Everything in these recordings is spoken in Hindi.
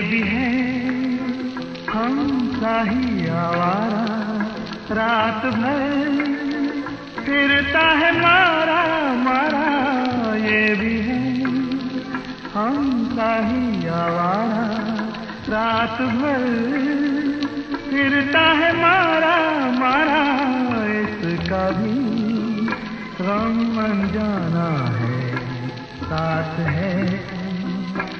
भी है हम ही आवारा। रात भर फिरता है मारा मारा। ये भी है हम ही आवारा। रात भर फिरता है मारा मारा। इसका भी रंग गम जाना है, साथ है।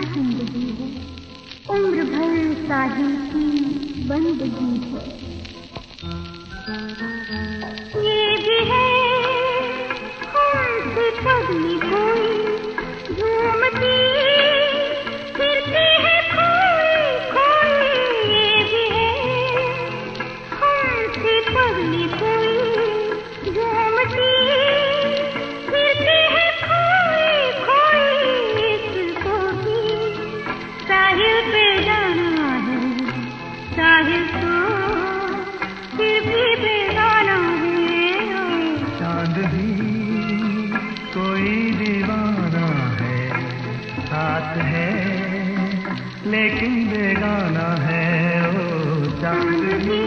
उम्र भर साहिल की बंदगी है ये भी है पगली कोई झूमती फिरती है खोई खोई ये भी है पगली कोई लेकिन बेगाना है ओ चाँद भी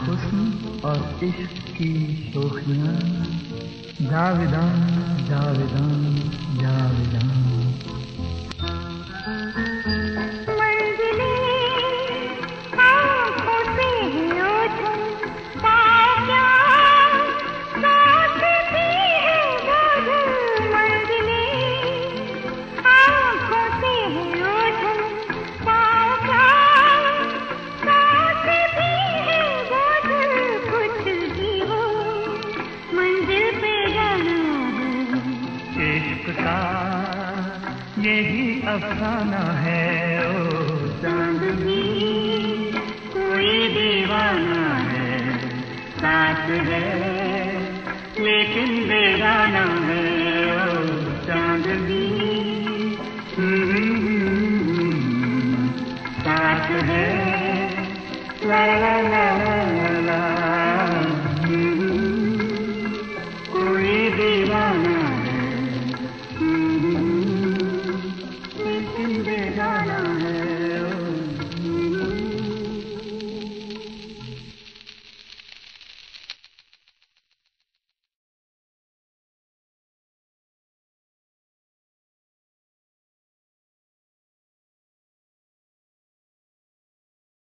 हुस्न और की शोखियाँ जाविदान जाविदान जाविदान अफसाना है ओ। चांदनी कोई दीवाना है साथ है लेकिन बेगाना है ओ। चांदनी हम्म, साथ है ला ला ला।